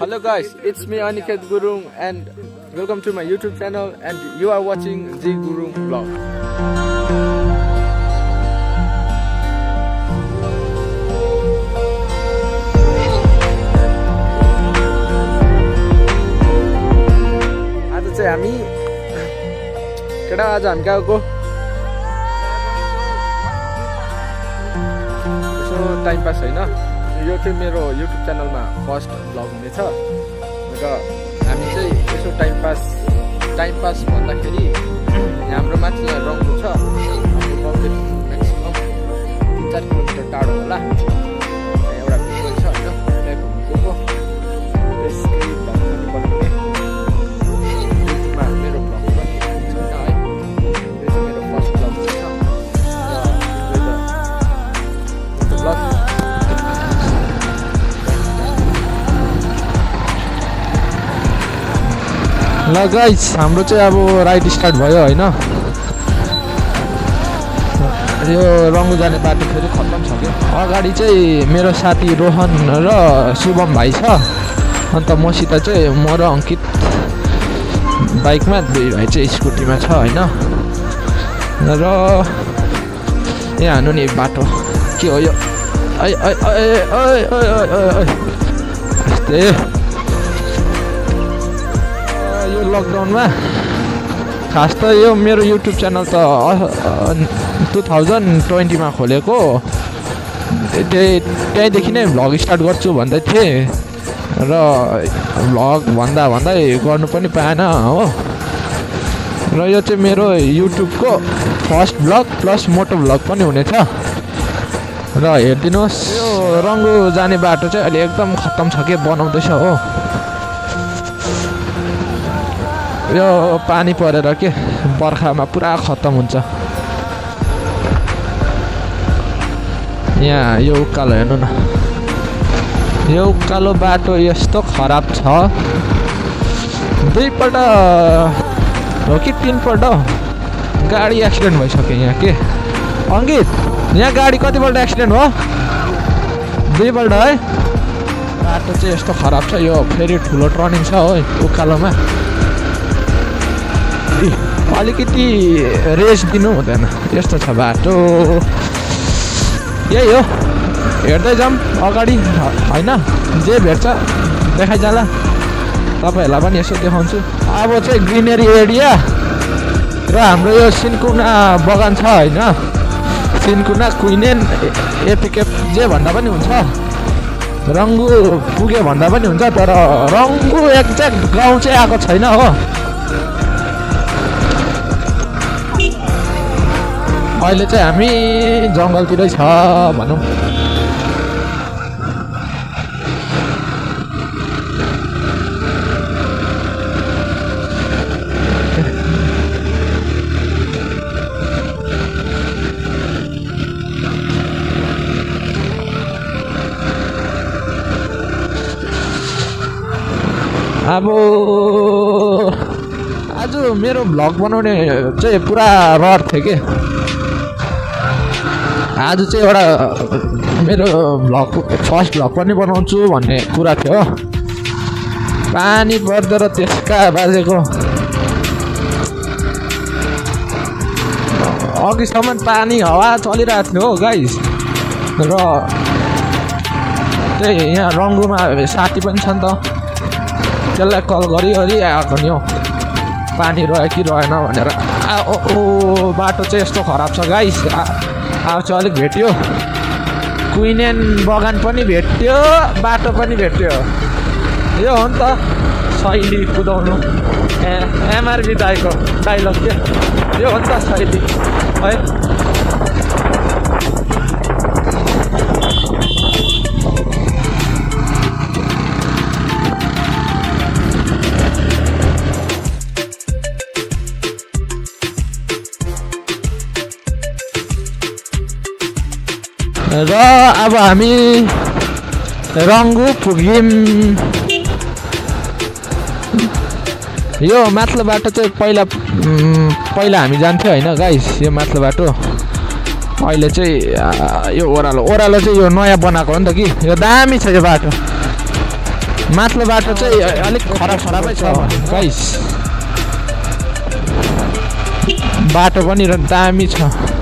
Hello guys it's me Aniket Gurung and welcome to my YouTube channel and you are watching G Gurung vlog आज चाहिँ हामी केटा आज हामी गाउँको टाइम पास होइन। यो चाहिँ मेरो युट्युब च्यानलमा फर्स्ट भ्लग हुनेछ। र हामी चाहिँ यसो टाइम पास टाइम पास भन्दाखेरि हाम्रो माथि रङको छ। हाम्रो म्याक्सिमम् तिन चार किलोमिटर टाढो होला। ल गाइज हाम्रो चाहिँ अब राइड स्टार्ट भयो होइन यो रङ्गु जाने बाटो फेरि खत्तम छ क्या अगाडि चाहिँ मेरो साथी रोहन र शुभम भाइ छ अन्त मसित चाहिँ म र अङ्कित बाइकमा दुई भाइ चाहिँ स्कुटीमा छ होइन र यहाँ हानु नि बाटो के हो यो ऐ ऐ ऐ ऐ ऐ ऐ यस्तै लकडाउनमा खास त यो मेरो युट्युब च्यानल त टु थाउजन्ड ट्वेन्टीमा खोलेको। त्यही त्यहीँदेखि नै भ्लग स्टार्ट गर्छु भन्दै थिएँ। र भ्लग भन्दा भन्दै गर्नु पनि पाएन हो। र यो चाहिँ मेरो युट्युबको first vlog plus moto vlog पनि हुनेछ र हेरिदिनुहोस्। यो रङ्गु जाने बाटो चाहिँ अहिले एकदम खत्तम छ के बनाउँदैछ हो। यो पानी परेर के? बर्खामा पुरा खत्तम हुन्छ। यहाँ यो उकालो हेर्नु न। यो उकालो बाटो यस्तो खराब छ। दुईपल्ट हो कि तिनपल्ट गाडी एक्सिडेन्ट भइसक्यो यहाँ के? अङ्कित यहाँ गाडी कतिपल्ट एक्सिडेन्ट हो दुईपल्ट है? बाटो चाहिँ यस्तो खराब छ। यो फेरि ठुलो टर्निङ छ हो उकालोमा। अलिकति रेस दिनु हुँदैन। यस्तो छ बाटो। यही हो। हेर्दै जाऊँ अगाडि। होइन जे भेट्छ देखाइजाला। तपाईँहरूलाई पनि यसो देखाउँछु। अब चाहिँ ग्रिनेरी एरिया र हाम्रो यो सिन्कुना बगान छ होइन? सिन्कुना कुइनेन एपिकेप जे भन्दा पनि हुन्छ। रङ्गु पुग्यो भन्दा पनि हुन्छ तर रङ्गु एक्ज्याक्ट गाउँ चाहिँ आएको छैन हो। अहिले चाहिँ हामी जङ्गलतिरै छ भनौँ। अब आज मेरो भ्लग बनाउने चाहिँ पुरा रहर थियो कि? आज चाहिँ एउटा मेरो भ्लग फर्स्ट भ्लग पनि बनाउँछु भन्ने कुरा थियो। पानी पर्दो र त्यसका बाजेको। अघिसम्म पानी हावा चलिरहेको थियो हो गाइस र त्यही यहाँ रङ्गुमा साथी पनि छ नि त। त्यसलाई कल गरिवरि आएको नि हौ। पानी रह्यो कि रहेन भनेर। ओ, बाटो चाहिँ यस्तो खराब छ गाइस चाहिँ अलिक भेट्यो। कुइनेन बगान पनि भेट्यो बाटो पनि भेट्यो। यो हो नि त शैली कुदाउनु। ए एमआरबी दाईको डाइलग के? यो हो नि त शैली। है? र अब हामी रङ्गु पुग्यौँ। यो माथिल्लो बाटो चाहिँ पहिला पहिला हामी जान्थ्यो होइन गाइस यो माथिल्लो बाटो। अहिले चाहिँ यो ओह्रालो ओह्रालो चाहिँ यो नयाँ बनाएको हो नि त कि? यो दामी छ यो बाटो। माथिल्लो बाटो चाहिँ अलिक खराब खराबै छ गाइस बाटो पनि दामी छ।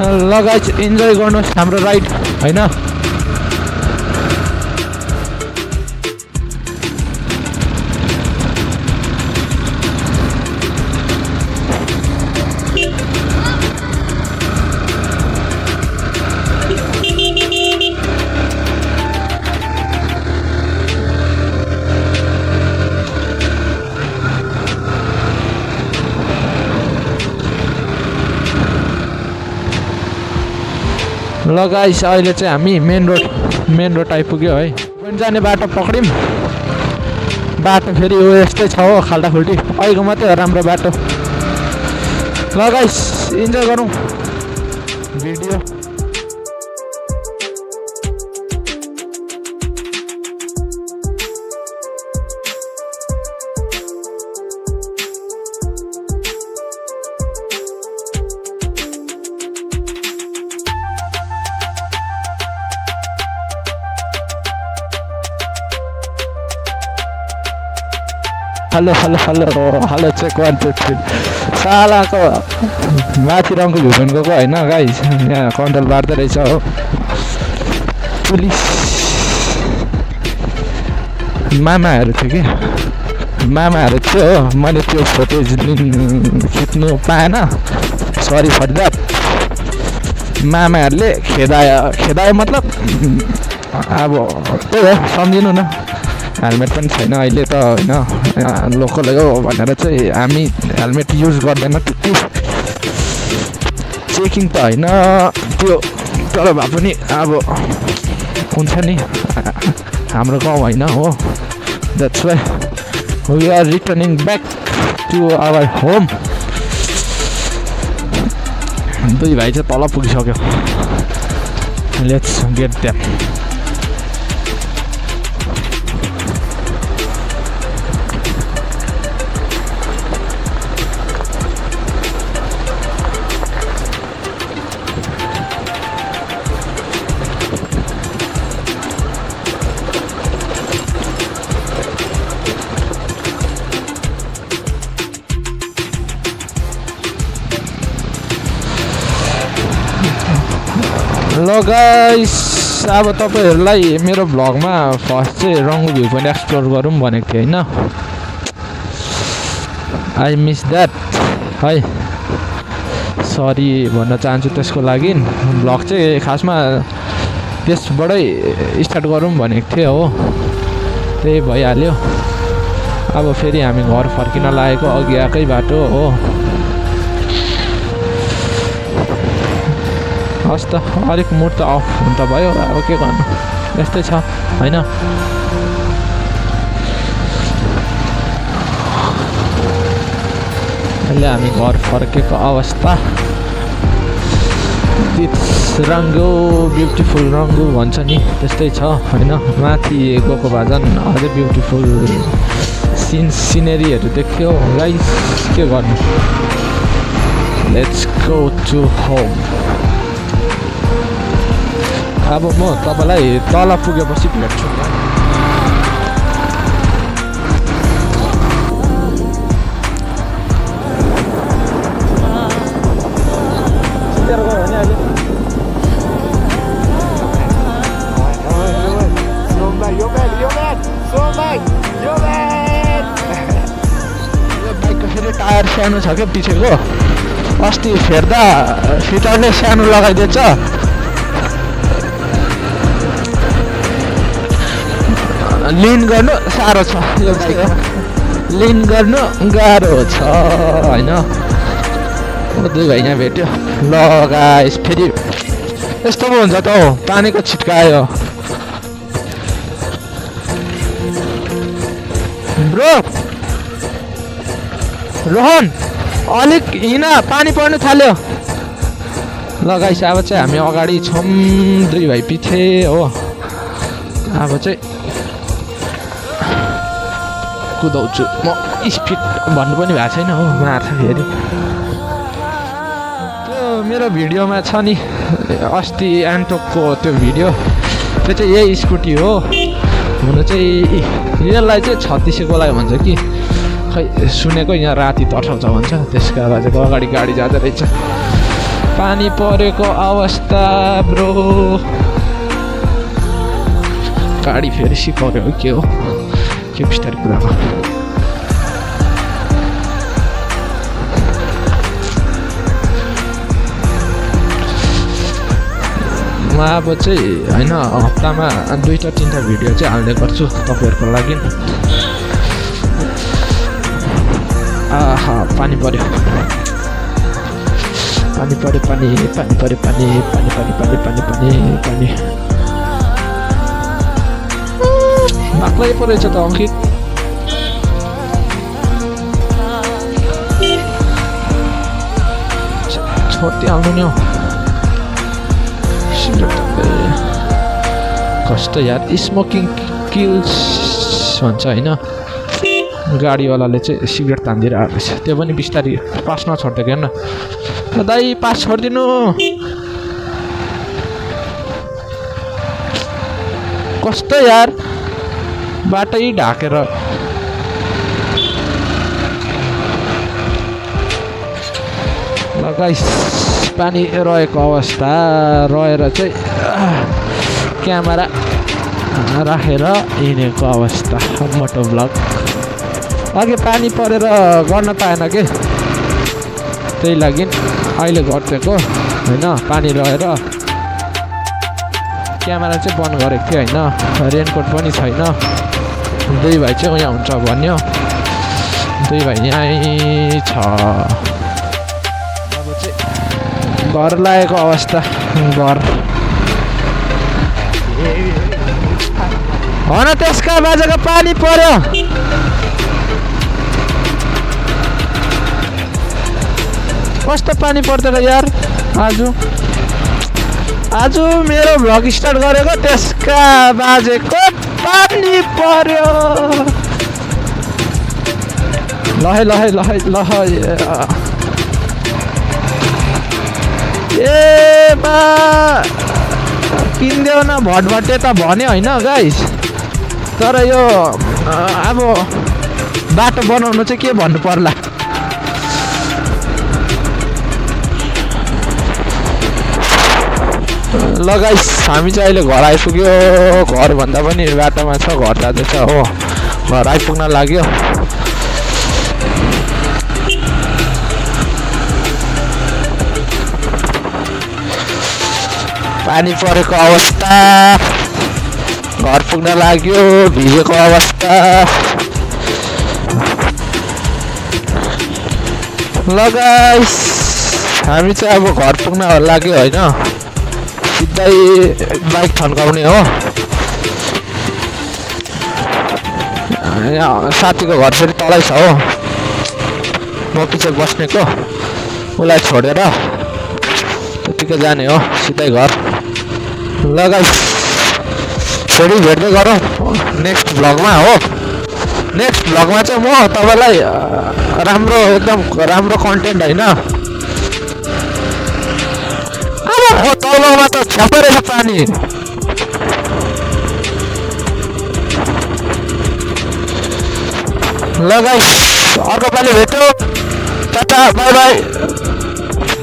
ल गाइस इन्जोय गर्नुहोस् हाम्रो राइड होइन? ल गाइस अहिले चाहिँ हामी मेन रोड मेन रोड आइपुग्यो है। पनि जाने बाटो पक्रियौँ बाटो फेरि ऊ यस्तै छ हो खाल्टाखुल्टी अहिलेको मात्रै हो राम्रो बाटो। ल गाइस इन्जोय गरौँ। Video hello hello hello hello check one two three सालाको माथि रङको भ्युन गएको होइन गाइस यहाँ कन्ट्रोल बार्दो रहेछ हो पुलिस मामाहरू थियो कि मामाहरू थियो हो मैले त्यो फोटेज खिच्नु पाएन सरी फर द्याट मामाहरूले खेदायो खेदायो मतलब अब त्यही हो सम्झिनु न हेलमेट पनि छैन अहिले त होइन। लोकल हो भनेर चाहिँ हामी हेलमेट युज गर्दैन त्यति चेकिङ त होइन त्यो तर भए पनि अब हुन्छ नि। हाम्रो गाउँ होइन हो। That's why we are returning back to our home दुई भाइ चाहिँ तल पुगिसक्यो। लेट्स गेट द्याट ल गाइस अब तपाईँहरूलाई मेरो भ्लगमा फर्स्ट चाहिँ रङ्गु भ्यू पनि एक्सप्लोर गरौँ भनेको थिएँ होइन? आई मिस द्याट है सरी भन्न चाहन्छु त्यसको लागि। भ्लग चाहिँ खासमा त्यसबाटै स्टार्ट गरौँ भनेको थिएँ हो। त्यही भइहाल्यो। अब फेरि हामी घर फर्किन लागेको अघि आएकै बाटो हो। हस् त अलिक मुड त अफ हुन त भयो अब के गर्नु? यस्तै छ होइन? अहिले हामी घर फर्केको अवस्था। रङ्गो ब्युटिफुल रङ्गो भन्छ नि त्यस्तै छ होइन? माथि गएको भए झन् अझै ब्युटिफुल सिन सिनेरीहरू देख्यो। गाइस के गर्नु? लेट्स गो टु होम अब म तपाईँलाई तल पुगेपछि भेट्छु। टायर सानो छ क्या पछिको? अस्ति फेर्दा फिटरले सानो लगाइदिएछ। लिन गर्नु साह्रो छ। लिन गर्नु गाह्रो छ होइन? दुई भाइ यहाँ भेट्यो। ल फेरि यस्तो पो हुन्छ त हौ पानीको छिट्कायो ब्रो रोहन अलिक हिँड पानी पर्नु थाल्यो। ल गाइस अब चाहिँ हामी अगाडि छौँ दुई भाइ पछि हो। अब चाहिँ कुदाउँछु म स्पिड भन्नु पनि भएको छैन हो। मार्छ फेरि। त्यो मेरो भिडियोमा छ नि अस्ति एन्टोकको त्यो भिडियो। त्यो चाहिँ यही स्कुटी हो। हुन चाहिँ यसलाई चाहिँ छत्तिसको लागि भन्छ कि। खै सुनेको यहाँ राति तर्साउँछ भन्छ। त्यसका लागि चाहिँ अगाडि गाडी जाँदो रहेछ। पानी परेको अवस्था ब्रो। गाडी फेरि सिकाउने हो के हो? के बिस्तारै कुरामा म अब चाहिँ होइन हप्तामा दुईवटा तिनवटा भिडियो चाहिँ हाल्ने गर्छु तपाईँहरूको लागि आहा पानी पऱ्यो पानी पऱ्यो पानी पानी पऱ्यो पानी पानी पानी पानी पानी पानी पानी बाक्लै पो रहेछ त अङ्कित छोडिहाल्नु नि हौ कस्तो यार स्मोकिङ किल्स भन्छ होइन गाडीवालाले चाहिँ सिगरेट तानिदिइरहेको रहेछ त्यो पनि बिस्तारै पास नछोडिदिएको हेर्न दाइ पास छोडिदिनु कस्तो यार बाटै ढाकेर पानी रहेको अवस्था रहेर चाहिँ क्यामेरा राखेर हिँडेको अवस्था मोटो ब्लग अघि पानी परेर गर्न पाएन कि? त्यही लागि अहिले गरिदिएको होइन? पानी रहेर क्यामेरा चाहिँ बन्द गरेको थिएँ होइन? रेनकोट पनि छैन। दुई भाइ चाहिँ यहाँ हुन्छ भन्यो दुई भाइ यहीँ छ अब चाहिँ घर लागेको अवस्था घर हो न त्यसका बाजेको पानी पर्यो कस्तो पानी पर्दैन यार आज आज मेरो भ्लग स्टार्ट गरेको त्यसका बाजेको पानी पर्यो। लहै लहै लहै लहै ए बा। किनिदेऊ न भटभटे त भन्यो होइन गाइस तर यो अब बाटो बनाउनु चाहिँ के भन्नु पर्ला लगाइस हामी चाहिँ अहिले घर आइपुग्यो। घरभन्दा पनि बाटोमा छ घर जाँदैछ हो। घर आइपुग्न लाग्यो। पानी परेको अवस्था। घर पुग्न लाग्यो भिजेको अवस्था। लगाइस हामी चाहिँ अब घर पुग्न लाग्यो होइन। सिधै बाइक थन्काउने हो। साथीको घर फेरि तलै छ हो। म पछि बस्नेको उसलाई छोडेर त्यतिकै जाने हो सिधै घर। लगाइ फेरि भेट्दै गरौँ नेक्स्ट भ्लगमा हो। नेक्स्ट भ्लगमा चाहिँ म तपाईँलाई राम्रो एकदम राम्रो कन्टेन्ट होइन। तौलोमा त छ्यापै रहेछ पानी लगाइ अर्को पालि भेट्यो tata bye bye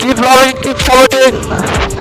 keep loving keep supporting